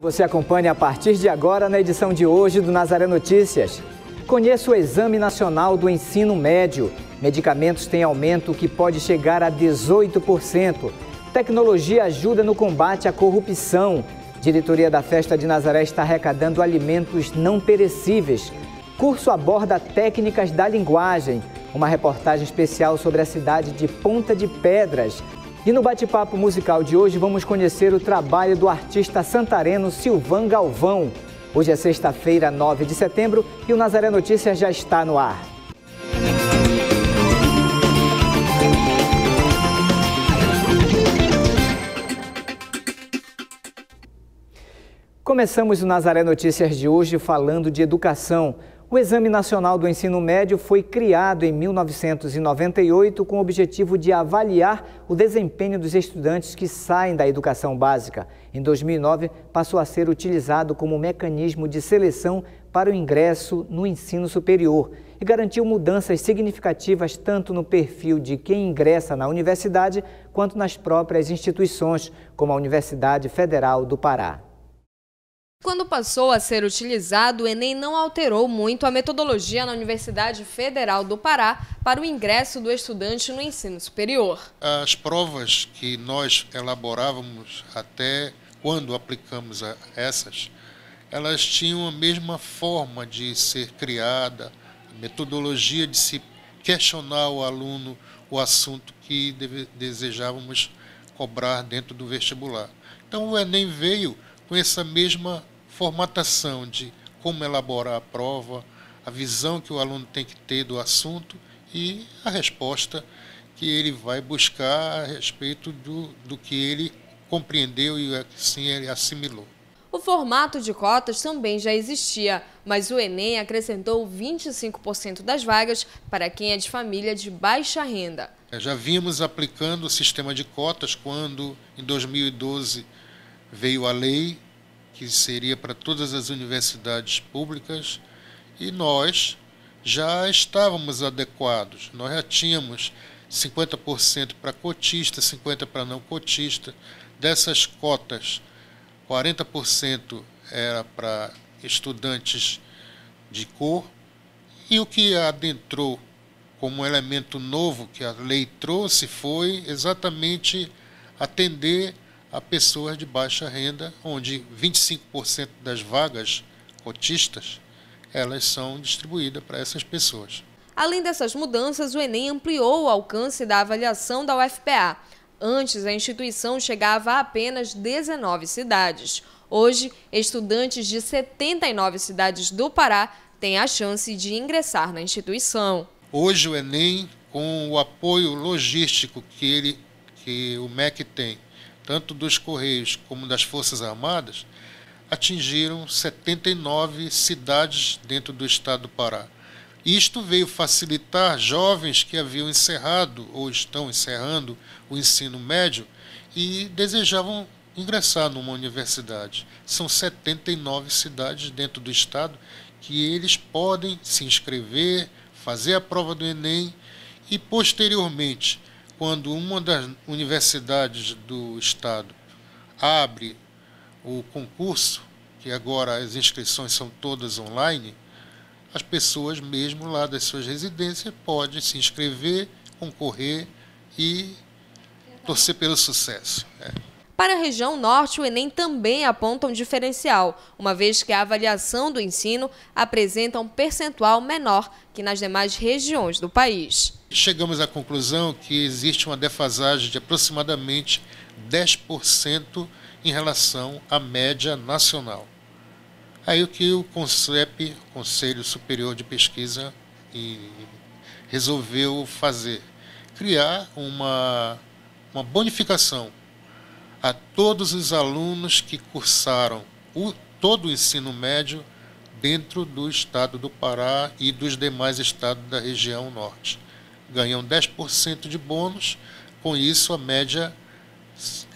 Você acompanha a partir de agora na edição de hoje do Nazaré Notícias. Conheça o Exame Nacional do Ensino Médio. Medicamentos têm aumento que pode chegar a 18%. Tecnologia ajuda no combate à corrupção. Diretoria da Festa de Nazaré está arrecadando alimentos não perecíveis. Curso aborda técnicas da linguagem. Uma reportagem especial sobre a cidade de Ponta de Pedras. E no bate-papo musical de hoje vamos conhecer o trabalho do artista santareno Silvan Galvão. Hoje é sexta-feira, 9 de setembro, e o Nazaré Notícias já está no ar. Começamos o Nazaré Notícias de hoje falando de educação. O Exame Nacional do Ensino Médio foi criado em 1998 com o objetivo de avaliar o desempenho dos estudantes que saem da educação básica. Em 2009, passou a ser utilizado como mecanismo de seleção para o ingresso no ensino superior e garantiu mudanças significativas tanto no perfil de quem ingressa na universidade quanto nas próprias instituições, como a Universidade Federal do Pará. Quando passou a ser utilizado, o Enem não alterou muito a metodologia na Universidade Federal do Pará para o ingresso do estudante no ensino superior. As provas que nós elaborávamos até quando aplicamos essas, elas tinham a mesma forma de ser criada, metodologia de se questionar o aluno o assunto que desejávamos cobrar dentro do vestibular. Então o Enem veio com essa mesma formatação de como elaborar a prova, a visão que o aluno tem que ter do assunto e a resposta que ele vai buscar a respeito do, do que ele compreendeu e assim ele assimilou. O formato de cotas também já existia, mas o Enem acrescentou 25% das vagas para quem é de família de baixa renda. Já vimos aplicando o sistema de cotas quando, em 2012, veio a lei que seria para todas as universidades públicas, e nós já estávamos adequados. Nós já tínhamos 50% para cotista, 50% para não cotista. Dessas cotas, 40% era para estudantes de cor, e o que adentrou como elemento novo que a lei trouxe foi exatamente atender a pessoas de baixa renda, onde 25% das vagas cotistas elas são distribuídas para essas pessoas. Além dessas mudanças, o Enem ampliou o alcance da avaliação da UFPA. Antes, a instituição chegava a apenas 19 cidades. Hoje, estudantes de 79 cidades do Pará têm a chance de ingressar na instituição. Hoje, o Enem, com o apoio logístico que, ele, que o MEC tem, tanto dos Correios como das Forças Armadas, atingiram 79 cidades dentro do estado do Pará. Isto veio facilitar jovens que haviam encerrado ou estão encerrando o ensino médio e desejavam ingressar numa universidade. São 79 cidades dentro do estado que eles podem se inscrever, fazer a prova do Enem e posteriormente quando uma das universidades do estado abre o concurso, que agora as inscrições são todas online, as pessoas mesmo lá das suas residências podem se inscrever, concorrer e torcer pelo sucesso. É. Para a região norte, o Enem também aponta um diferencial, uma vez que a avaliação do ensino apresenta um percentual menor que nas demais regiões do país. Chegamos à conclusão que existe uma defasagem de aproximadamente 10% em relação à média nacional. Aí o que o CONCEP, Conselho Superior de Pesquisa, resolveu fazer? Criar uma, uma bonificação a todos os alunos que cursaram o, todo o ensino médio dentro do estado do Pará e dos demais estados da região norte. Ganham 10% de bônus, com isso a média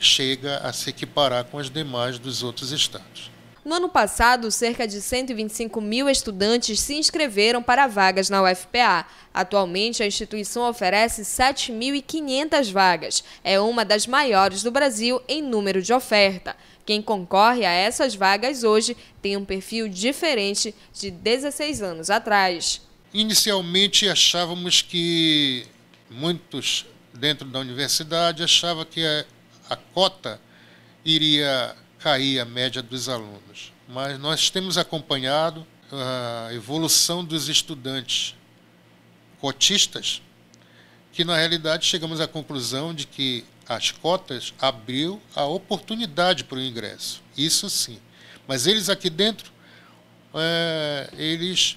chega a se equiparar com as demais dos outros estados. No ano passado, cerca de 125 mil estudantes se inscreveram para vagas na UFPA. Atualmente, a instituição oferece 7.500 vagas. É uma das maiores do Brasil em número de oferta. Quem concorre a essas vagas hoje tem um perfil diferente de 16 anos atrás. Inicialmente achávamos que muitos dentro da universidade achavam que a, a cota iria cair a média dos alunos. Mas nós temos acompanhado a evolução dos estudantes cotistas, que na realidade chegamos à conclusão de que as cotas abriu a oportunidade para o ingresso. Isso sim. Mas eles aqui dentro, é, eles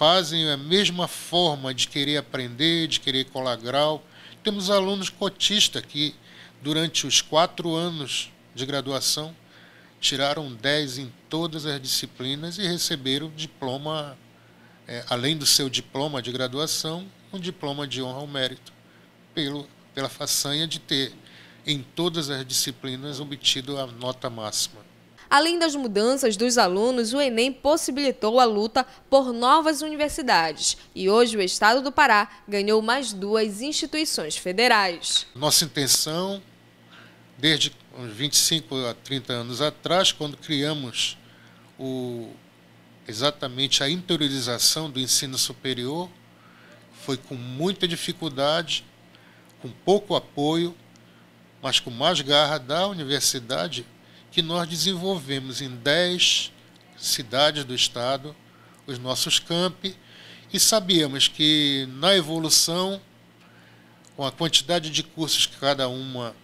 fazem a mesma forma de querer aprender, de querer colar grau. Temos alunos cotistas que, durante os quatro anos de graduação, tiraram 10 em todas as disciplinas e receberam diploma, é, além do seu diploma de graduação, um diploma de honra ao mérito, pelo, pela façanha de ter, em todas as disciplinas, obtido a nota máxima. Além das mudanças dos alunos, o Enem possibilitou a luta por novas universidades e hoje o Estado do Pará ganhou mais duas instituições federais. Nossa intenção, desde uns 25 a 30 anos atrás, quando criamos o, exatamente a interiorização do ensino superior, foi com muita dificuldade, com pouco apoio, mas com mais garra da universidade que nós desenvolvemos em 10 cidades do estado os nossos campi e sabíamos que na evolução, com a quantidade de cursos que cada uma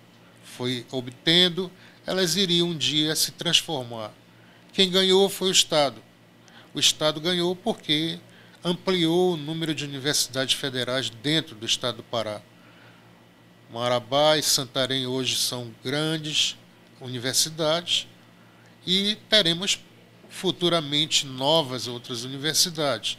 foi obtendo, elas iriam um dia se transformar. Quem ganhou foi o Estado. O Estado ganhou porque ampliou o número de universidades federais dentro do Estado do Pará. Marabá e Santarém hoje são grandes universidades e teremos futuramente novas outras universidades.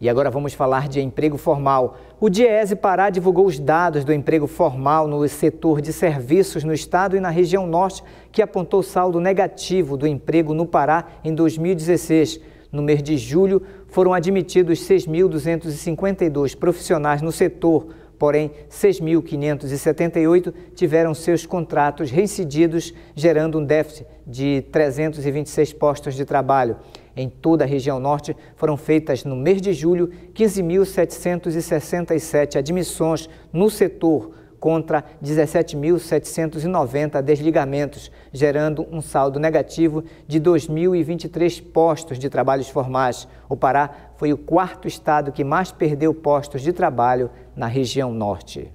E agora vamos falar de emprego formal. O Diese Pará divulgou os dados do emprego formal no setor de serviços no estado e na região norte, que apontou saldo negativo do emprego no Pará em 2016. No mês de julho, foram admitidos 6.252 profissionais no setor, porém 6.578 tiveram seus contratos reincididos, gerando um déficit de 326 postos de trabalho. Em toda a região norte, foram feitas no mês de julho 15.767 admissões no setor, contra 17.790 desligamentos, gerando um saldo negativo de 2.023 postos de trabalhos formais. O Pará foi o quarto estado que mais perdeu postos de trabalho na região norte.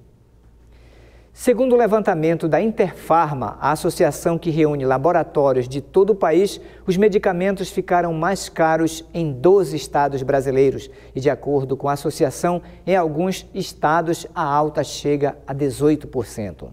Segundo o levantamento da Interfarma, a associação que reúne laboratórios de todo o país, os medicamentos ficaram mais caros em 12 estados brasileiros. E, de acordo com a associação, em alguns estados a alta chega a 18%.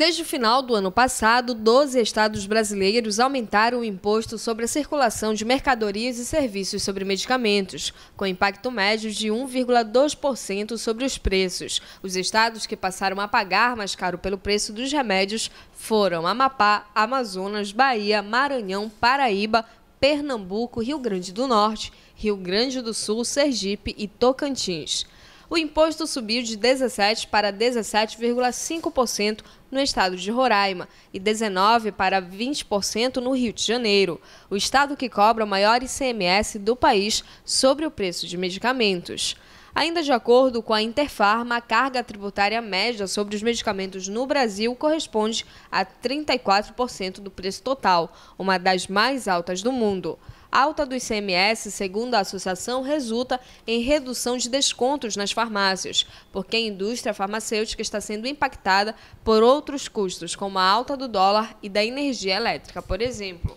Desde o final do ano passado, 12 estados brasileiros aumentaram o imposto sobre a circulação de mercadorias e serviços sobre medicamentos, com impacto médio de 1,2% sobre os preços. Os estados que passaram a pagar mais caro pelo preço dos remédios foram Amapá, Amazonas, Bahia, Maranhão, Paraíba, Pernambuco, Rio Grande do Norte, Rio Grande do Sul, Sergipe e Tocantins o imposto subiu de 17% para 17,5% no estado de Roraima e 19% para 20% no Rio de Janeiro, o estado que cobra o maior ICMS do país sobre o preço de medicamentos. Ainda de acordo com a Interfarma, a carga tributária média sobre os medicamentos no Brasil corresponde a 34% do preço total, uma das mais altas do mundo alta do ICMS, segundo a associação, resulta em redução de descontos nas farmácias, porque a indústria farmacêutica está sendo impactada por outros custos, como a alta do dólar e da energia elétrica, por exemplo.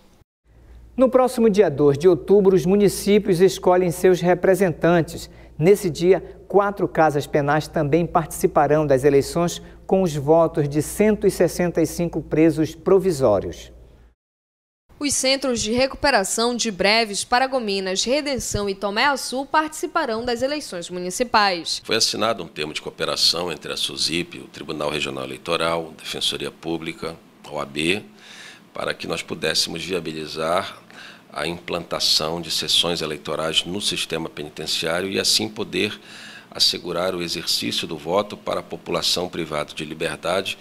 No próximo dia 2 de outubro, os municípios escolhem seus representantes. Nesse dia, quatro casas penais também participarão das eleições com os votos de 165 presos provisórios. Os centros de recuperação de Breves, Paragominas, Redenção e Tomé Açu participarão das eleições municipais. Foi assinado um termo de cooperação entre a SUSIP, o Tribunal Regional Eleitoral, Defensoria Pública, a OAB, para que nós pudéssemos viabilizar a implantação de sessões eleitorais no sistema penitenciário e assim poder assegurar o exercício do voto para a população privada de liberdade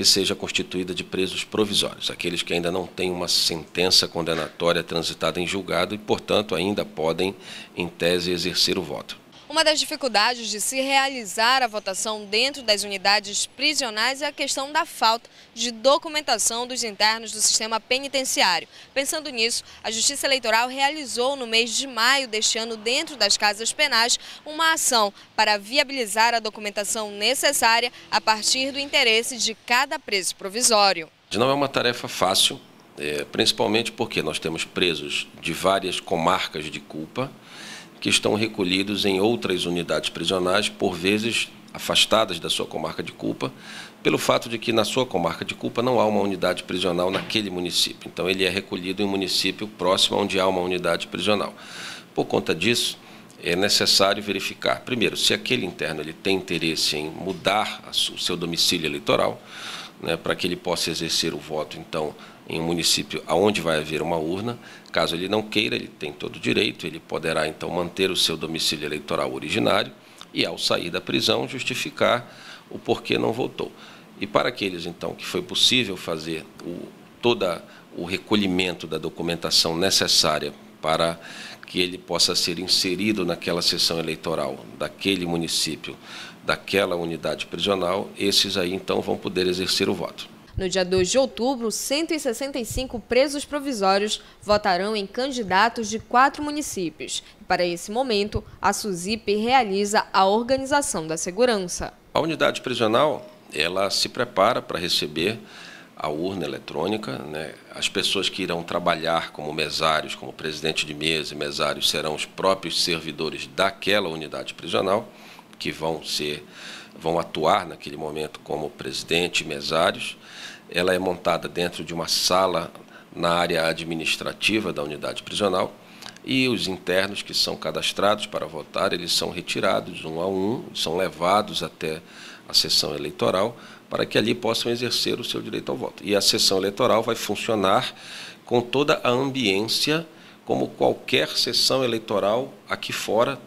que seja constituída de presos provisórios, aqueles que ainda não têm uma sentença condenatória transitada em julgado e, portanto, ainda podem, em tese, exercer o voto. Uma das dificuldades de se realizar a votação dentro das unidades prisionais é a questão da falta de documentação dos internos do sistema penitenciário. Pensando nisso, a Justiça Eleitoral realizou no mês de maio deste ano, dentro das casas penais, uma ação para viabilizar a documentação necessária a partir do interesse de cada preso provisório. Não é uma tarefa fácil, é, principalmente porque nós temos presos de várias comarcas de culpa que estão recolhidos em outras unidades prisionais, por vezes afastadas da sua comarca de culpa, pelo fato de que na sua comarca de culpa não há uma unidade prisional naquele município. Então ele é recolhido em um município próximo onde há uma unidade prisional. Por conta disso, é necessário verificar, primeiro, se aquele interno ele tem interesse em mudar o seu domicílio eleitoral, né, para que ele possa exercer o voto, então, em um município onde vai haver uma urna. Caso ele não queira, ele tem todo o direito, ele poderá então manter o seu domicílio eleitoral originário e, ao sair da prisão, justificar o porquê não votou. E para aqueles então que foi possível fazer o, toda o recolhimento da documentação necessária para que ele possa ser inserido naquela sessão eleitoral daquele município, daquela unidade prisional, esses aí então vão poder exercer o voto. No dia 2 de outubro, 165 presos provisórios votarão em candidatos de quatro municípios. para esse momento, a SUSIP realiza a organização da segurança. A unidade prisional ela se prepara para receber a urna eletrônica. Né? As pessoas que irão trabalhar como mesários, como presidente de mesa e mesários, serão os próprios servidores daquela unidade prisional, que vão ser vão atuar naquele momento como presidente e mesários. Ela é montada dentro de uma sala na área administrativa da unidade prisional e os internos que são cadastrados para votar, eles são retirados um a um, são levados até a sessão eleitoral para que ali possam exercer o seu direito ao voto. E a sessão eleitoral vai funcionar com toda a ambiência como qualquer sessão eleitoral aqui fora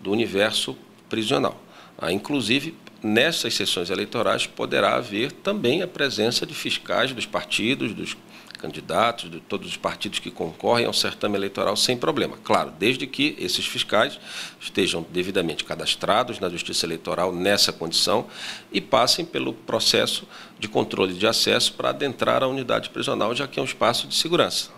do universo prisional. Ah, inclusive nessas sessões eleitorais poderá haver também a presença de fiscais dos partidos, dos candidatos, de todos os partidos que concorrem ao certame eleitoral sem problema. Claro, desde que esses fiscais estejam devidamente cadastrados na Justiça Eleitoral nessa condição e passem pelo processo de controle de acesso para adentrar a unidade prisional, já que é um espaço de segurança.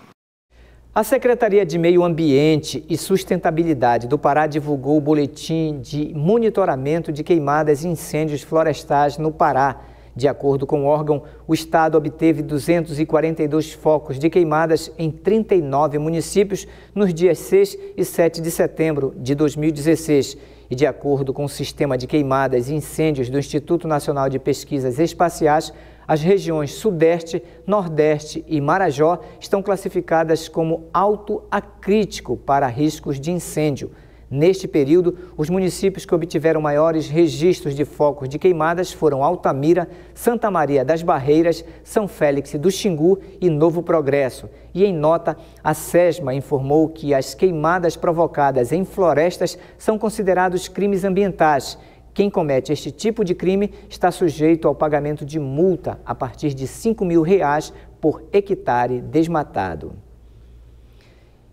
A Secretaria de Meio Ambiente e Sustentabilidade do Pará divulgou o boletim de monitoramento de queimadas e incêndios florestais no Pará. De acordo com o órgão, o estado obteve 242 focos de queimadas em 39 municípios nos dias 6 e 7 de setembro de 2016. E de acordo com o Sistema de Queimadas e Incêndios do Instituto Nacional de Pesquisas Espaciais, as regiões Sudeste, Nordeste e Marajó estão classificadas como alto a crítico para riscos de incêndio. Neste período, os municípios que obtiveram maiores registros de focos de queimadas foram Altamira, Santa Maria das Barreiras, São Félix do Xingu e Novo Progresso. E em nota, a SESMA informou que as queimadas provocadas em florestas são considerados crimes ambientais quem comete este tipo de crime está sujeito ao pagamento de multa a partir de 5 mil reais por hectare desmatado.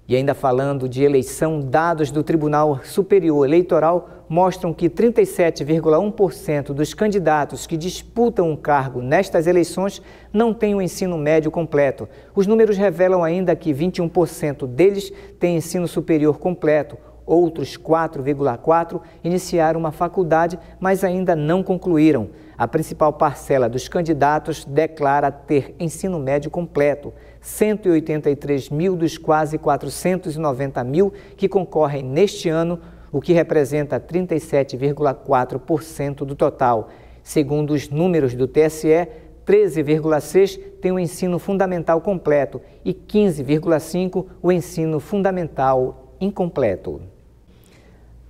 E ainda falando de eleição, dados do Tribunal Superior Eleitoral mostram que 37,1% dos candidatos que disputam um cargo nestas eleições não têm o ensino médio completo. Os números revelam ainda que 21% deles têm ensino superior completo, Outros 4,4 iniciaram uma faculdade, mas ainda não concluíram. A principal parcela dos candidatos declara ter ensino médio completo. 183 mil dos quase 490 mil que concorrem neste ano, o que representa 37,4% do total. Segundo os números do TSE, 13,6 têm o ensino fundamental completo e 15,5 o ensino fundamental incompleto.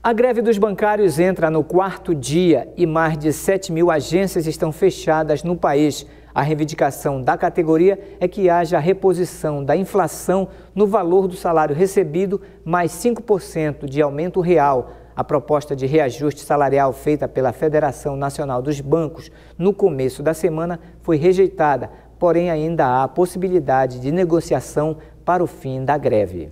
A greve dos bancários entra no quarto dia e mais de 7 mil agências estão fechadas no país. A reivindicação da categoria é que haja reposição da inflação no valor do salário recebido, mais 5% de aumento real. A proposta de reajuste salarial feita pela Federação Nacional dos Bancos no começo da semana foi rejeitada, porém ainda há possibilidade de negociação para o fim da greve.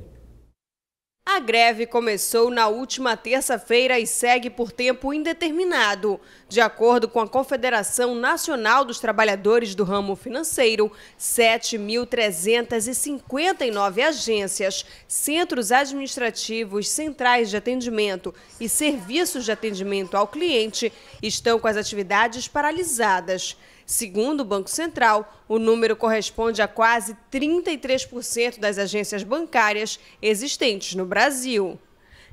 A greve começou na última terça-feira e segue por tempo indeterminado. De acordo com a Confederação Nacional dos Trabalhadores do Ramo Financeiro, 7.359 agências, centros administrativos, centrais de atendimento e serviços de atendimento ao cliente estão com as atividades paralisadas. Segundo o Banco Central, o número corresponde a quase 33% das agências bancárias existentes no Brasil.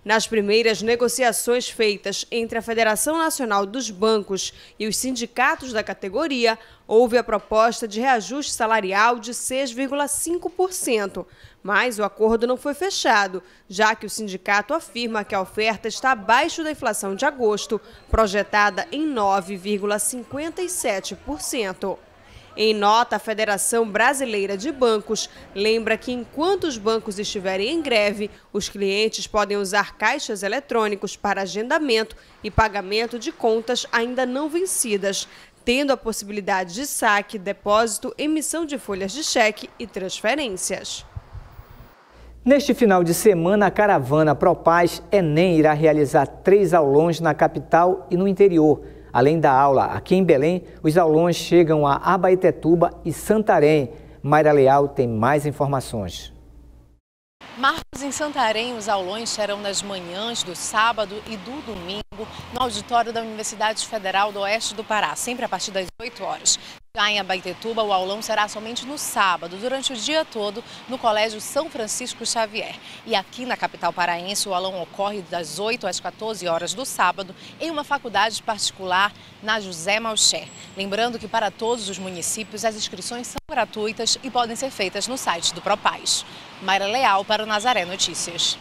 Nas primeiras negociações feitas entre a Federação Nacional dos Bancos e os sindicatos da categoria, houve a proposta de reajuste salarial de 6,5%, mas o acordo não foi fechado, já que o sindicato afirma que a oferta está abaixo da inflação de agosto, projetada em 9,57%. Em nota, a Federação Brasileira de Bancos lembra que enquanto os bancos estiverem em greve, os clientes podem usar caixas eletrônicos para agendamento e pagamento de contas ainda não vencidas, tendo a possibilidade de saque, depósito, emissão de folhas de cheque e transferências. Neste final de semana, a caravana Propaz Enem irá realizar três aulões na capital e no interior. Além da aula aqui em Belém, os aulões chegam a Abaetetuba e Santarém. Mayra Leal tem mais informações. Marcos, em Santarém, os aulões serão nas manhãs do sábado e do domingo no auditório da Universidade Federal do Oeste do Pará, sempre a partir das 8 horas. Já em Abaitetuba, o aulão será somente no sábado, durante o dia todo, no Colégio São Francisco Xavier. E aqui na capital paraense, o aulão ocorre das 8 às 14 horas do sábado, em uma faculdade particular na José Malcher. Lembrando que para todos os municípios, as inscrições são gratuitas e podem ser feitas no site do Propaz. Mayra Leal para o Nazaré Notícias.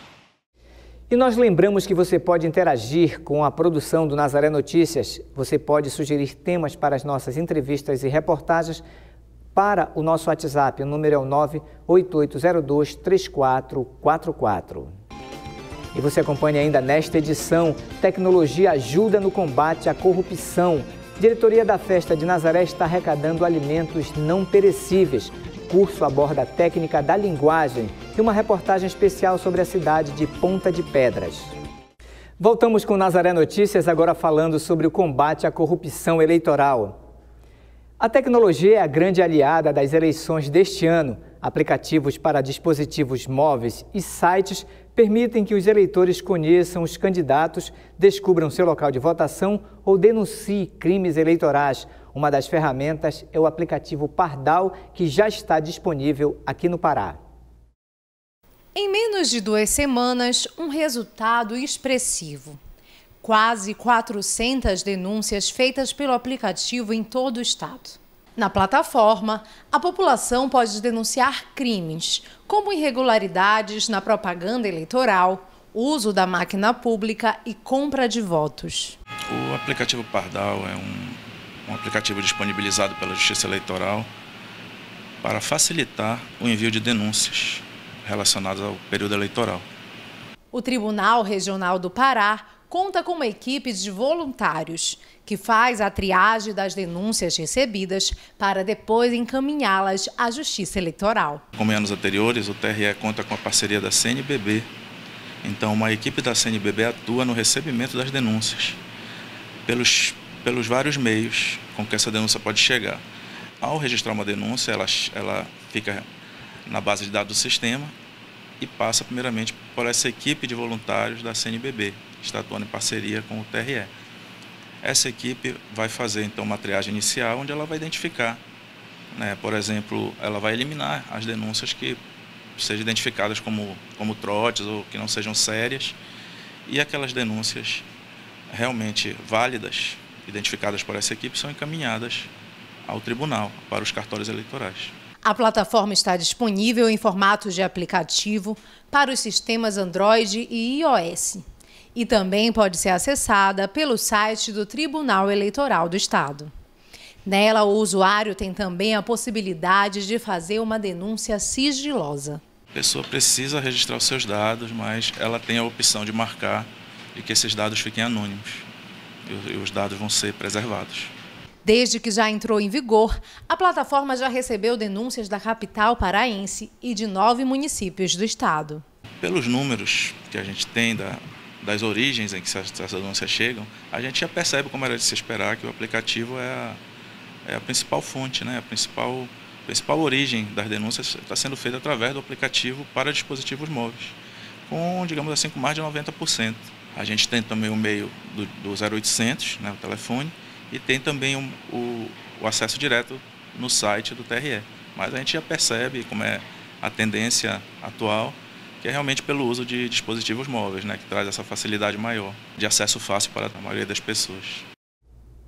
E nós lembramos que você pode interagir com a produção do Nazaré Notícias. Você pode sugerir temas para as nossas entrevistas e reportagens para o nosso WhatsApp. O número é o 988023444. E você acompanha ainda nesta edição Tecnologia ajuda no combate à corrupção. Diretoria da Festa de Nazaré está arrecadando alimentos não perecíveis curso aborda a técnica da linguagem e uma reportagem especial sobre a cidade de Ponta de Pedras. Voltamos com Nazaré Notícias, agora falando sobre o combate à corrupção eleitoral. A tecnologia é a grande aliada das eleições deste ano. Aplicativos para dispositivos móveis e sites permitem que os eleitores conheçam os candidatos, descubram seu local de votação ou denunciem crimes eleitorais, uma das ferramentas é o aplicativo Pardal, que já está disponível aqui no Pará. Em menos de duas semanas, um resultado expressivo. Quase 400 denúncias feitas pelo aplicativo em todo o estado. Na plataforma, a população pode denunciar crimes, como irregularidades na propaganda eleitoral, uso da máquina pública e compra de votos. O aplicativo Pardal é um um aplicativo disponibilizado pela Justiça Eleitoral para facilitar o envio de denúncias relacionadas ao período eleitoral. O Tribunal Regional do Pará conta com uma equipe de voluntários que faz a triagem das denúncias recebidas para depois encaminhá-las à Justiça Eleitoral. Como em anos anteriores, o TRE conta com a parceria da CNBB. Então, uma equipe da CNBB atua no recebimento das denúncias pelos pelos vários meios com que essa denúncia pode chegar. Ao registrar uma denúncia, ela, ela fica na base de dados do sistema e passa primeiramente por essa equipe de voluntários da CNBB, que está atuando em parceria com o TRE. Essa equipe vai fazer então uma triagem inicial, onde ela vai identificar, né, por exemplo, ela vai eliminar as denúncias que sejam identificadas como, como trotes ou que não sejam sérias, e aquelas denúncias realmente válidas identificadas por essa equipe são encaminhadas ao tribunal para os cartórios eleitorais. A plataforma está disponível em formato de aplicativo para os sistemas Android e iOS e também pode ser acessada pelo site do Tribunal Eleitoral do Estado. Nela, o usuário tem também a possibilidade de fazer uma denúncia sigilosa. A pessoa precisa registrar os seus dados, mas ela tem a opção de marcar e que esses dados fiquem anônimos e os dados vão ser preservados. Desde que já entrou em vigor, a plataforma já recebeu denúncias da capital paraense e de nove municípios do estado. Pelos números que a gente tem da, das origens em que essas denúncias chegam, a gente já percebe, como era de se esperar, que o aplicativo é a, é a principal fonte, né? a principal, principal origem das denúncias está sendo feita através do aplicativo para dispositivos móveis, com, digamos assim, com mais de 90%. A gente tem também o meio do, do 0800, né, o telefone, e tem também o, o, o acesso direto no site do TRE. Mas a gente já percebe como é a tendência atual, que é realmente pelo uso de dispositivos móveis, né, que traz essa facilidade maior de acesso fácil para a maioria das pessoas.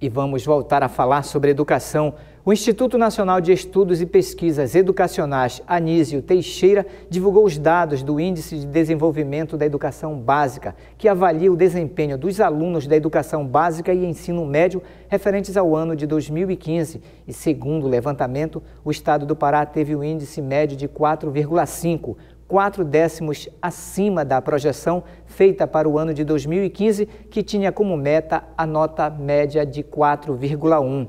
E vamos voltar a falar sobre educação. O Instituto Nacional de Estudos e Pesquisas Educacionais, Anísio Teixeira, divulgou os dados do Índice de Desenvolvimento da Educação Básica, que avalia o desempenho dos alunos da educação básica e ensino médio referentes ao ano de 2015. E segundo o levantamento, o estado do Pará teve o um índice médio de 4,5, quatro décimos acima da projeção feita para o ano de 2015, que tinha como meta a nota média de 4,1.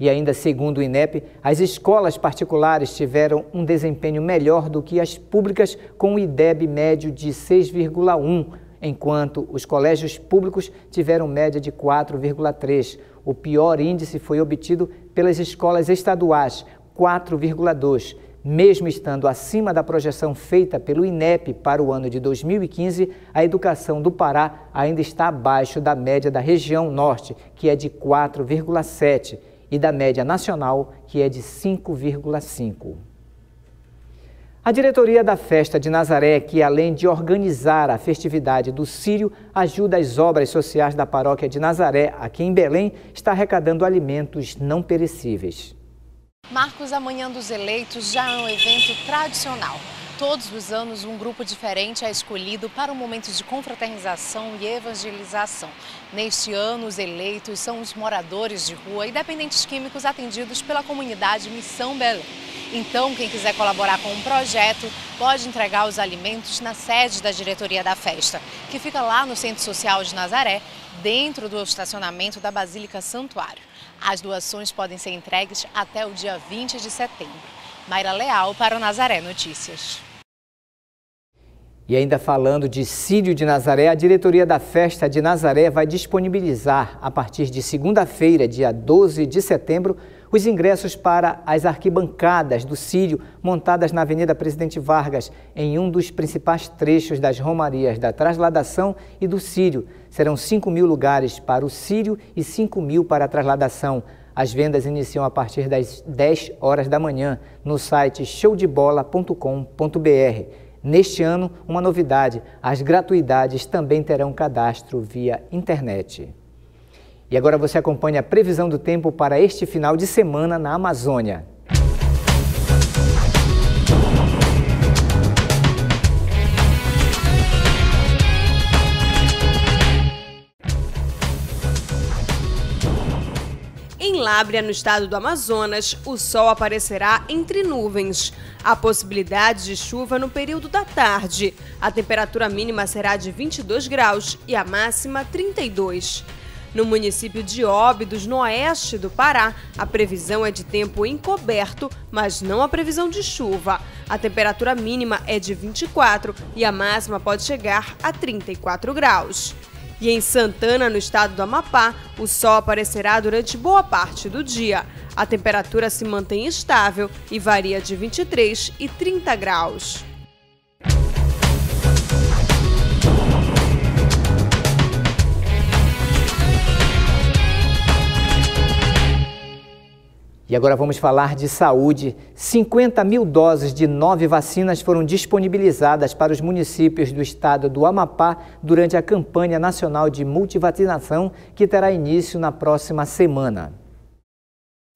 E ainda segundo o INEP, as escolas particulares tiveram um desempenho melhor do que as públicas, com o IDEB médio de 6,1, enquanto os colégios públicos tiveram média de 4,3. O pior índice foi obtido pelas escolas estaduais, 4,2. Mesmo estando acima da projeção feita pelo INEP para o ano de 2015, a educação do Pará ainda está abaixo da média da região norte, que é de 4,7, e da média nacional, que é de 5,5. A diretoria da Festa de Nazaré, que além de organizar a festividade do Sírio, ajuda as obras sociais da paróquia de Nazaré, aqui em Belém, está arrecadando alimentos não perecíveis. Marcos, a Manhã dos Eleitos já é um evento tradicional. Todos os anos, um grupo diferente é escolhido para um momento de confraternização e evangelização. Neste ano, os eleitos são os moradores de rua e dependentes químicos atendidos pela comunidade Missão Belém. Então, quem quiser colaborar com o um projeto pode entregar os alimentos na sede da diretoria da festa, que fica lá no Centro Social de Nazaré, dentro do estacionamento da Basílica Santuário. As doações podem ser entregues até o dia 20 de setembro. Mayra Leal para o Nazaré Notícias. E ainda falando de Sírio de Nazaré, a diretoria da Festa de Nazaré vai disponibilizar, a partir de segunda-feira, dia 12 de setembro, os ingressos para as arquibancadas do Sírio, montadas na Avenida Presidente Vargas, em um dos principais trechos das romarias da Trasladação e do Sírio. Serão 5 mil lugares para o Sírio e 5 mil para a Trasladação. As vendas iniciam a partir das 10 horas da manhã no site showdebola.com.br. Neste ano, uma novidade: as gratuidades também terão cadastro via internet. E agora você acompanha a previsão do tempo para este final de semana na Amazônia. Em Lábrea, no estado do Amazonas, o sol aparecerá entre nuvens. Há possibilidade de chuva no período da tarde. A temperatura mínima será de 22 graus e a máxima 32. No município de Óbidos, no oeste do Pará, a previsão é de tempo encoberto, mas não a previsão de chuva. A temperatura mínima é de 24 e a máxima pode chegar a 34 graus. E em Santana, no estado do Amapá, o sol aparecerá durante boa parte do dia. A temperatura se mantém estável e varia de 23 e 30 graus. E agora vamos falar de saúde. 50 mil doses de nove vacinas foram disponibilizadas para os municípios do estado do Amapá durante a campanha nacional de multivacinação que terá início na próxima semana.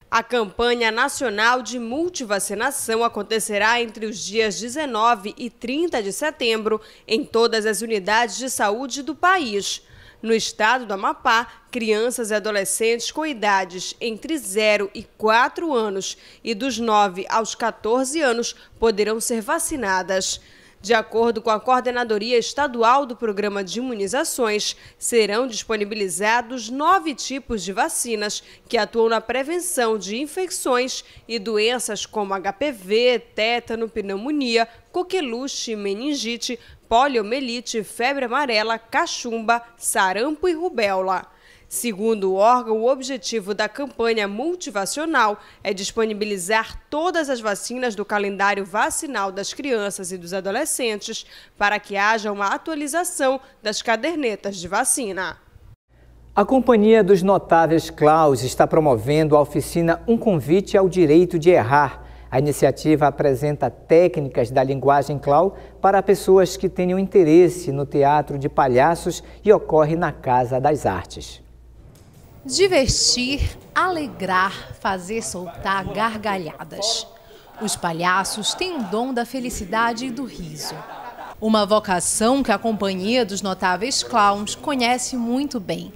A campanha nacional de multivacinação acontecerá entre os dias 19 e 30 de setembro em todas as unidades de saúde do país. No estado do Amapá, crianças e adolescentes com idades entre 0 e 4 anos e dos 9 aos 14 anos poderão ser vacinadas. De acordo com a Coordenadoria Estadual do Programa de Imunizações, serão disponibilizados nove tipos de vacinas que atuam na prevenção de infecções e doenças como HPV, tétano, pneumonia, coqueluche, meningite, poliomielite, febre amarela, cachumba, sarampo e rubéola. Segundo o órgão, o objetivo da campanha multivacional é disponibilizar todas as vacinas do calendário vacinal das crianças e dos adolescentes para que haja uma atualização das cadernetas de vacina. A Companhia dos Notáveis Klaus está promovendo a oficina Um Convite ao Direito de Errar. A iniciativa apresenta técnicas da linguagem clau para pessoas que tenham interesse no teatro de palhaços e ocorre na Casa das Artes. Divertir, alegrar, fazer soltar gargalhadas. Os palhaços têm o dom da felicidade e do riso. Uma vocação que a Companhia dos Notáveis Clowns conhece muito bem.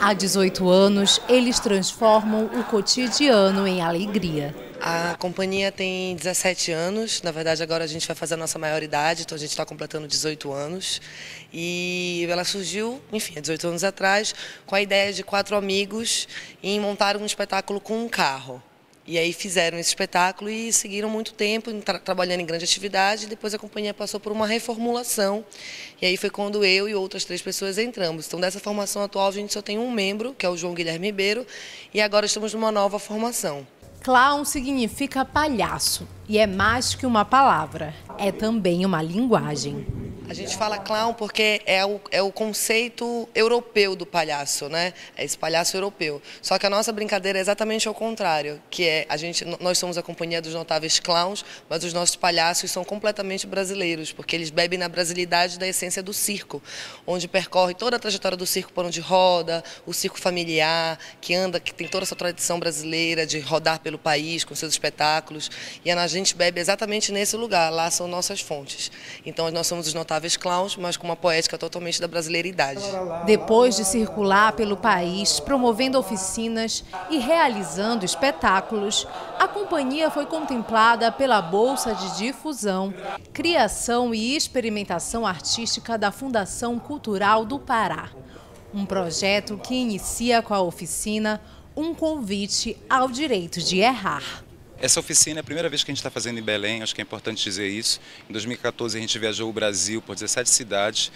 Há 18 anos, eles transformam o cotidiano em alegria. A companhia tem 17 anos, na verdade agora a gente vai fazer a nossa maioridade, então a gente está completando 18 anos. E ela surgiu, enfim, há 18 anos atrás, com a ideia de quatro amigos em montar um espetáculo com um carro. E aí fizeram esse espetáculo e seguiram muito tempo tra trabalhando em grande atividade. Depois a companhia passou por uma reformulação. E aí foi quando eu e outras três pessoas entramos. Então, dessa formação atual, a gente só tem um membro, que é o João Guilherme Ribeiro. E agora estamos numa nova formação. Clown significa palhaço e é mais que uma palavra, é também uma linguagem. A gente fala clown porque é o, é o conceito europeu do palhaço, né? É esse palhaço europeu. Só que a nossa brincadeira é exatamente ao contrário, que é a gente, nós somos a companhia dos notáveis clowns, mas os nossos palhaços são completamente brasileiros, porque eles bebem na brasilidade da essência do circo, onde percorre toda a trajetória do circo por onde roda, o circo familiar, que anda, que tem toda essa tradição brasileira de rodar pelo país com seus espetáculos, e a gente bebe exatamente nesse lugar, lá são nossas fontes. Então nós somos os notáveis clowns, mas com uma poética totalmente da brasileiridade. Depois de circular pelo país, promovendo oficinas e realizando espetáculos, a companhia foi contemplada pela Bolsa de Difusão, Criação e Experimentação Artística da Fundação Cultural do Pará. Um projeto que inicia com a oficina Um Convite ao Direito de Errar. Essa oficina é a primeira vez que a gente está fazendo em Belém, acho que é importante dizer isso. Em 2014 a gente viajou o Brasil por 17 cidades,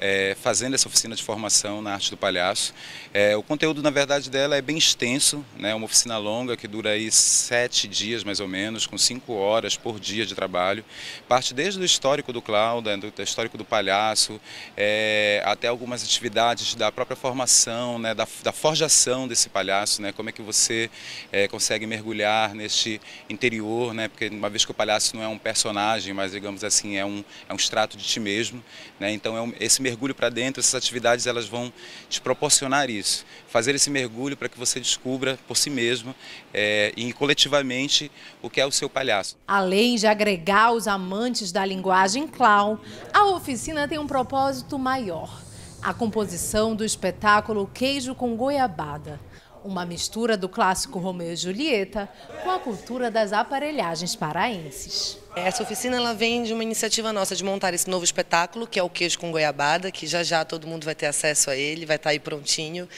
é, fazendo essa oficina de formação na arte do palhaço. É, o conteúdo, na verdade, dela é bem extenso, né? uma oficina longa que dura aí sete dias, mais ou menos, com cinco horas por dia de trabalho. Parte desde o histórico do Cláudio, do, do histórico do palhaço, é, até algumas atividades da própria formação, né? da, da forjação desse palhaço, né? como é que você é, consegue mergulhar neste interior, né? porque uma vez que o palhaço não é um personagem, mas digamos assim, é um, é um extrato de ti mesmo, né? então é um, esse mergulho para dentro, essas atividades elas vão te proporcionar isso. Fazer esse mergulho para que você descubra por si mesmo é, e coletivamente o que é o seu palhaço. Além de agregar os amantes da linguagem clown, a oficina tem um propósito maior. A composição do espetáculo Queijo com Goiabada uma mistura do clássico Romeu e Julieta com a cultura das aparelhagens paraenses. Essa oficina ela vem de uma iniciativa nossa de montar esse novo espetáculo, que é o queijo com goiabada, que já já todo mundo vai ter acesso a ele, vai estar aí prontinho.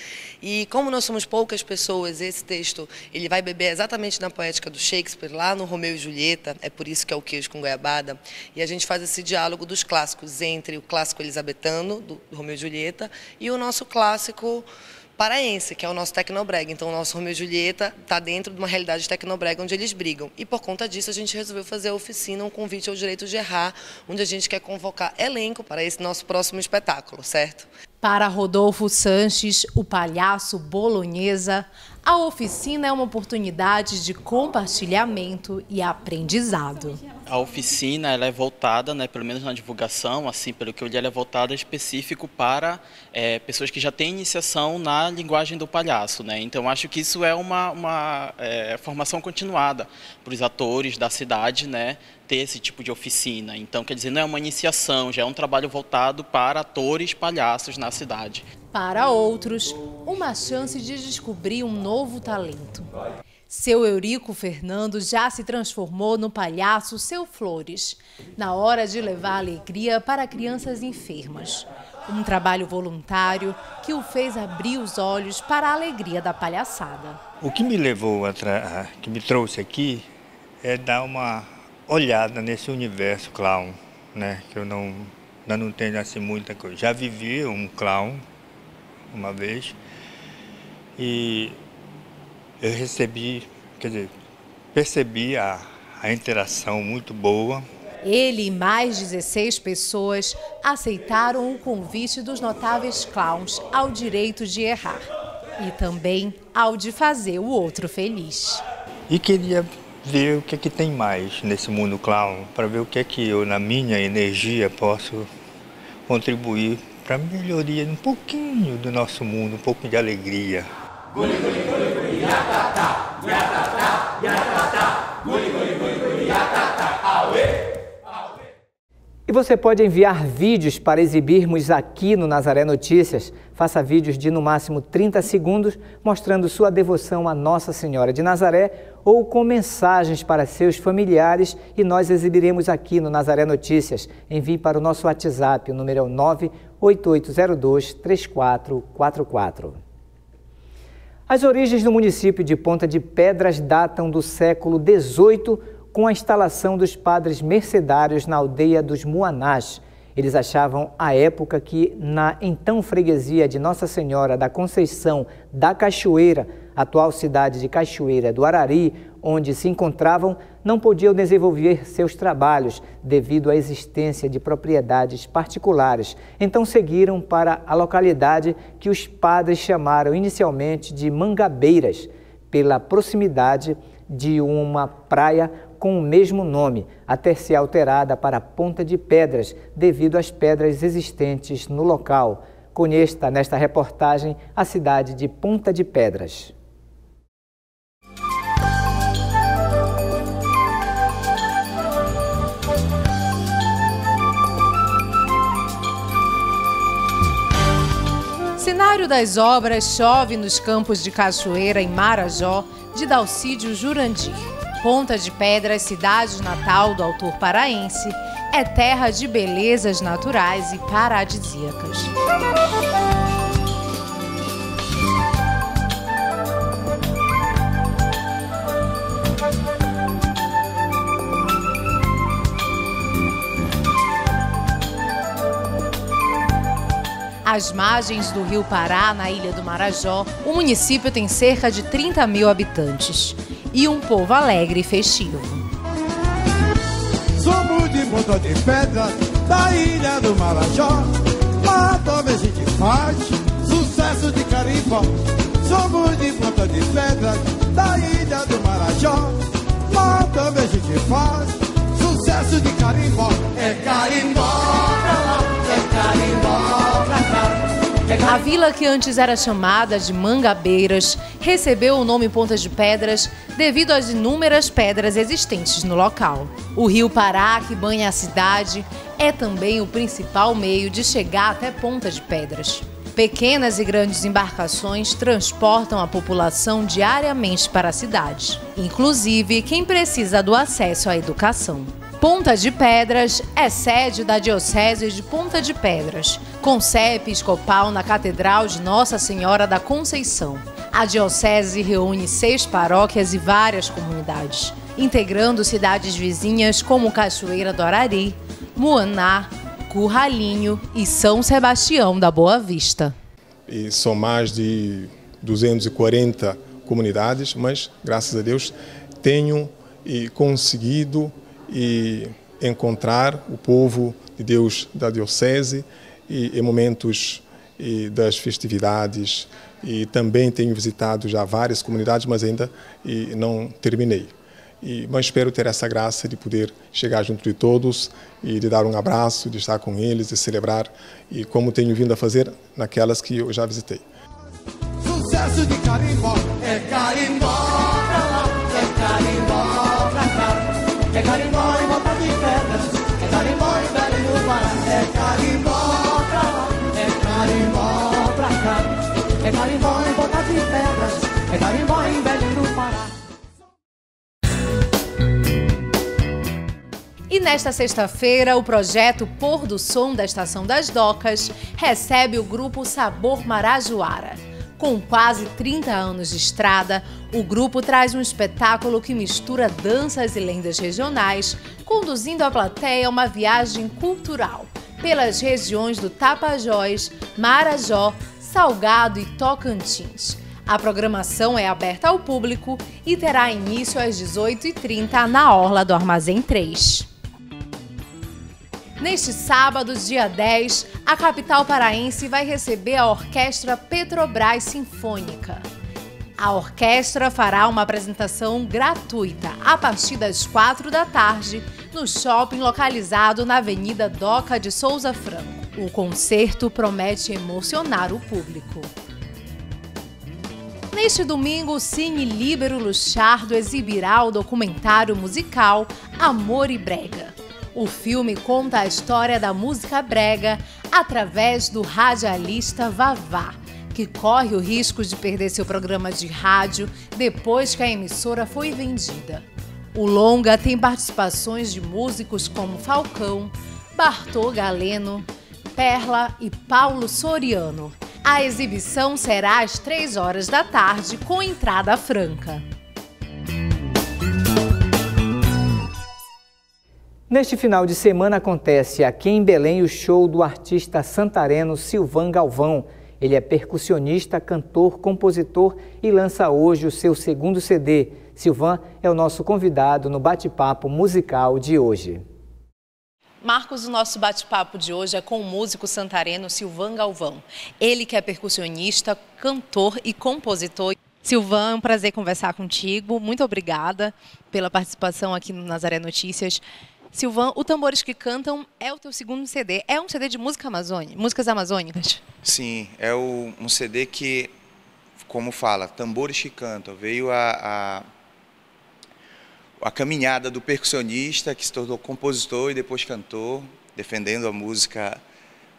E como nós somos poucas pessoas, esse texto ele vai beber exatamente na poética do Shakespeare, lá no Romeu e Julieta, é por isso que é o queijo com goiabada. E a gente faz esse diálogo dos clássicos entre o clássico elisabetano, do Romeu e Julieta, e o nosso clássico paraense, que é o nosso Tecnobrega. Então, o nosso Romeu e Julieta está dentro de uma realidade Tecnobrega onde eles brigam. E por conta disso, a gente resolveu fazer a oficina, um convite ao direito de errar, onde a gente quer convocar elenco para esse nosso próximo espetáculo, certo? Para Rodolfo Sanches, o palhaço bolonhesa, a oficina é uma oportunidade de compartilhamento e aprendizado. A oficina ela é voltada, né, pelo menos na divulgação, assim, pelo que eu li, ela é voltada específico para é, pessoas que já têm iniciação na linguagem do palhaço. Né? Então, acho que isso é uma, uma é, formação continuada para os atores da cidade, né, ter esse tipo de oficina. Então, quer dizer, não é uma iniciação, já é um trabalho voltado para atores palhaços na cidade. Para outros, uma chance de descobrir um novo talento. Seu Eurico Fernando já se transformou no palhaço Seu Flores, na hora de levar alegria para crianças enfermas. Um trabalho voluntário que o fez abrir os olhos para a alegria da palhaçada. O que me levou, a que me trouxe aqui, é dar uma olhada nesse universo clown, né? Que eu não, não tenho assim muita coisa. Já vivi um clown uma vez e eu recebi, quer dizer, percebi a, a interação muito boa. Ele e mais 16 pessoas aceitaram o convite dos notáveis clowns ao direito de errar e também ao de fazer o outro feliz. E queria ver o que é que tem mais nesse mundo clown, para ver o que é que eu, na minha energia, posso contribuir para melhoria um pouquinho do nosso mundo, um pouco de alegria yatatá, auê! E você pode enviar vídeos para exibirmos aqui no Nazaré Notícias. Faça vídeos de no máximo 30 segundos mostrando sua devoção a Nossa Senhora de Nazaré ou com mensagens para seus familiares e nós exibiremos aqui no Nazaré Notícias. Envie para o nosso WhatsApp, o número é o 98802 3444. As origens do município de Ponta de Pedras datam do século XVIII com a instalação dos padres mercedários na aldeia dos Muanás. Eles achavam à época que, na então freguesia de Nossa Senhora da Conceição da Cachoeira, atual cidade de Cachoeira do Arari, onde se encontravam, não podiam desenvolver seus trabalhos devido à existência de propriedades particulares. Então seguiram para a localidade que os padres chamaram inicialmente de Mangabeiras, pela proximidade de uma praia com o mesmo nome, até ser alterada para Ponta de Pedras, devido às pedras existentes no local. Conheça nesta reportagem a cidade de Ponta de Pedras. Cenário das obras chove nos campos de Cachoeira, em Marajó, de Dalcídio Jurandir. Ponta de Pedras, cidade natal do autor paraense, é terra de belezas naturais e paradisíacas. Às margens do rio Pará, na ilha do Marajó, o município tem cerca de 30 mil habitantes e um povo alegre e festivo. Somos de ponta de pedra da ilha do Marajó. Lá também a gente faz sucesso de carimbó. Somos de ponta de pedra da ilha do Marajó. Lá também a gente faz sucesso de carimbó. É carimbó é carimbó. A vila que antes era chamada de Mangabeiras recebeu o nome Pontas de Pedras devido às inúmeras pedras existentes no local. O rio Pará, que banha a cidade, é também o principal meio de chegar até Ponta de Pedras. Pequenas e grandes embarcações transportam a população diariamente para a cidade, inclusive quem precisa do acesso à educação. Ponta de Pedras é sede da Diocese de Ponta de Pedras, com sé episcopal na Catedral de Nossa Senhora da Conceição. A Diocese reúne seis paróquias e várias comunidades, integrando cidades vizinhas como Cachoeira do Arari, Muaná, Curralinho e São Sebastião da Boa Vista. E são mais de 240 comunidades, mas graças a Deus tenho conseguido e encontrar o povo de Deus da Diocese e, em momentos e, das festividades. E também tenho visitado já várias comunidades, mas ainda e, não terminei. E, mas espero ter essa graça de poder chegar junto de todos e de dar um abraço, de estar com eles, de celebrar, e como tenho vindo a fazer naquelas que eu já visitei. Sucesso de carimbó, é carimbó é carimbó é carimbó. É carimbó em Boca de Pedras, é carimbó em Belém do Pará. E nesta sexta-feira, o projeto Pôr do Som da Estação das Docas recebe o grupo Sabor Marajoara. Com quase 30 anos de estrada, o grupo traz um espetáculo que mistura danças e lendas regionais, conduzindo a plateia a uma viagem cultural pelas regiões do Tapajós, Marajó, Salgado e Tocantins. A programação é aberta ao público e terá início às 18h30 na Orla do Armazém 3. Neste sábado, dia 10, a capital paraense vai receber a Orquestra Petrobras Sinfônica. A orquestra fará uma apresentação gratuita a partir das 4 da tarde no shopping localizado na Avenida Doca de Souza Franco. O concerto promete emocionar o público. Neste domingo, o Cine Líbero Luchardo exibirá o documentário musical Amor e Brega. O filme conta a história da música brega através do radialista Vavá, que corre o risco de perder seu programa de rádio depois que a emissora foi vendida. O longa tem participações de músicos como Falcão, Bartô Galeno, Perla e Paulo Soriano. A exibição será às 3 horas da tarde, com entrada franca. Neste final de semana acontece aqui em Belém o show do artista santareno Silvan Galvão. Ele é percussionista, cantor, compositor e lança hoje o seu segundo CD. Silvan é o nosso convidado no bate-papo musical de hoje. Marcos, o nosso bate-papo de hoje é com o músico santareno Silvan Galvão. Ele que é percussionista, cantor e compositor. Silvan, é um prazer conversar contigo. Muito obrigada pela participação aqui no Nazaré Notícias. Silvan, o Tambores que Cantam é o teu segundo CD. É um CD de música amazônica, músicas amazônicas? Sim, é o, um CD que, como fala, Tambores que Cantam. Veio a, a, a caminhada do percussionista que se tornou compositor e depois cantor, defendendo a música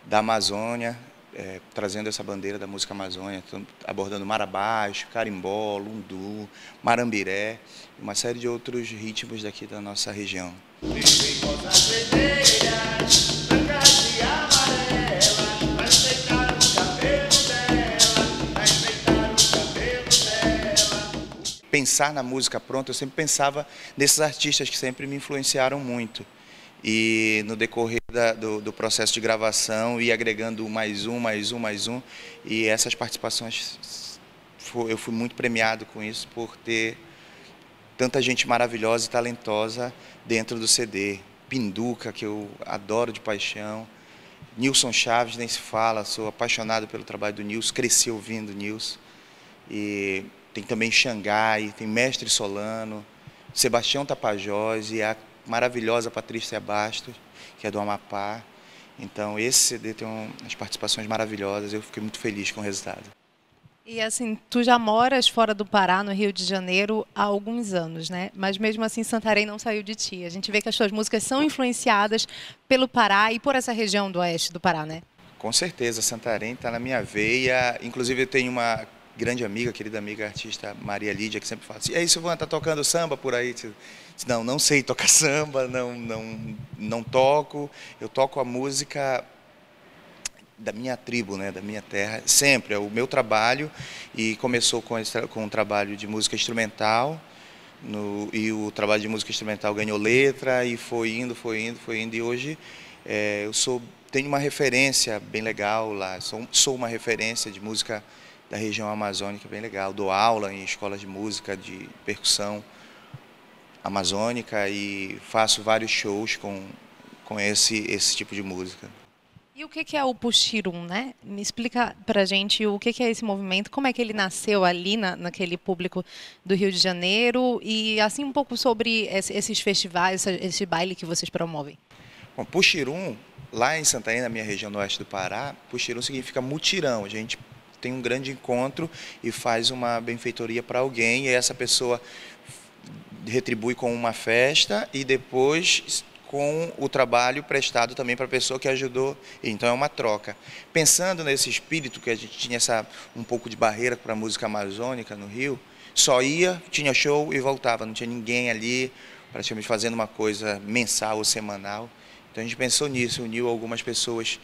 da Amazônia, é, trazendo essa bandeira da música amazônia, abordando Marabaixo, Carimbó, Lundu, Marambiré, uma série de outros ritmos daqui da nossa região. Pensar na música pronta, eu sempre pensava nesses artistas que sempre me influenciaram muito. E no decorrer da, do, do, processo de gravação, ia agregando mais um, mais um, mais um. E essas participações, eu fui muito premiado com isso, por ter tanta gente maravilhosa e talentosa dentro do CD. Pinduca, que eu adoro de paixão. Nilson Chaves, nem se fala, sou apaixonado pelo trabalho do Nilson, cresci ouvindo Nilson. E tem também Xangai, tem Mestre Solano, Sebastião Tapajós e a maravilhosa Patrícia Bastos, que é do Amapá. Então, esse CD tem umas participações maravilhosas, eu fiquei muito feliz com o resultado. E assim, tu já moras fora do Pará, no Rio de Janeiro, há alguns anos, né? Mas mesmo assim, Santarém não saiu de ti. A gente vê que as tuas músicas são influenciadas pelo Pará e por essa região do oeste do Pará, né? Com certeza, Santarém está na minha veia. Inclusive, eu tenho uma grande amiga, querida amiga artista Maria Lídia, que sempre fala assim: e aí, Silvana, tá tocando samba por aí? Não, não sei tocar samba, não, não, não toco. Eu toco a música da minha tribo, né, da minha terra, sempre é o meu trabalho e começou com com um trabalho de música instrumental no, e o trabalho de música instrumental ganhou letra e foi indo, foi indo, foi indo e hoje é, eu sou tenho uma referência bem legal lá, sou, sou uma referência de música da região amazônica bem legal, dou aula em escolas de música de percussão amazônica e faço vários shows com com esse esse tipo de música. E o que é o Puxirum, né? Me explica para gente o que é esse movimento, como é que ele nasceu ali na, naquele público do Rio de Janeiro e assim um pouco sobre esses festivais, esse baile que vocês promovem. Bom, Puxirum, lá em Santarém, na minha região do oeste do Pará, Puxirum significa mutirão. A gente tem um grande encontro e faz uma benfeitoria para alguém e essa pessoa retribui com uma festa e depois com o trabalho prestado também para a pessoa que ajudou. Então é uma troca. Pensando nesse espírito que a gente tinha essa um pouco de barreira para a música amazônica no Rio, só ia, tinha show e voltava, não tinha ninguém ali praticamente fazendo uma coisa mensal ou semanal. Então a gente pensou nisso, uniu algumas pessoas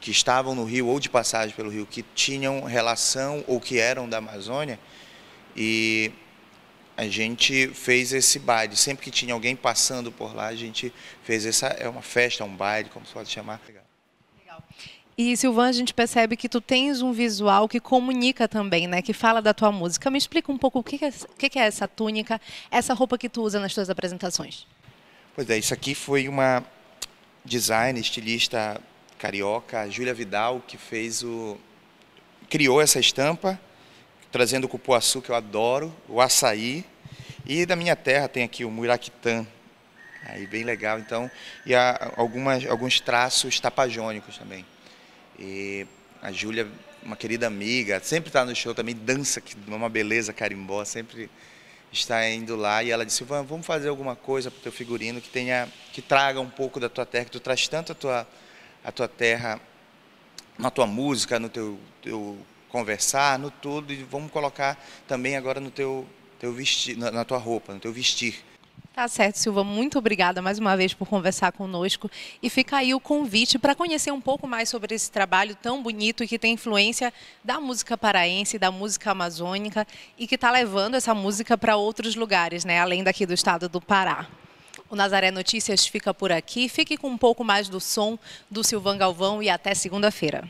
que estavam no Rio ou de passagem pelo Rio, que tinham relação ou que eram da Amazônia, e a gente fez esse baile. Sempre que tinha alguém passando por lá, a gente fez essa é uma festa, um baile, como se pode chamar. Legal. E Silvan, a gente percebe que tu tens um visual que comunica também, né? Que fala da tua música. Me explica um pouco o que é, o que é essa túnica, essa roupa que tu usa nas tuas apresentações. Pois é, isso aqui foi uma design, estilista carioca, Júlia Vidal, que fez o criou essa estampa, trazendo o cupuaçu que eu adoro, o açaí, e da minha terra tem aqui o muraquitã, aí bem legal, então, e algumas alguns traços tapajônicos também. E a Júlia, uma querida amiga, sempre está no show também, dança, que é uma beleza carimbó, sempre está indo lá e ela disse, vamos fazer alguma coisa para o teu figurino que tenha, que traga um pouco da tua terra, que tu traz tanto a tua a tua terra na tua música, no teu, teu conversar, no tudo, e vamos colocar também agora no teu, teu vestir, na, na tua roupa, no teu vestir. Tá certo, Silva. Muito obrigada mais uma vez por conversar conosco. E fica aí o convite para conhecer um pouco mais sobre esse trabalho tão bonito que tem influência da música paraense, da música amazônica e que está levando essa música para outros lugares, né? além daqui do estado do Pará. O Nazaré Notícias fica por aqui. Fique com um pouco mais do som do Silvan Galvão e até segunda-feira.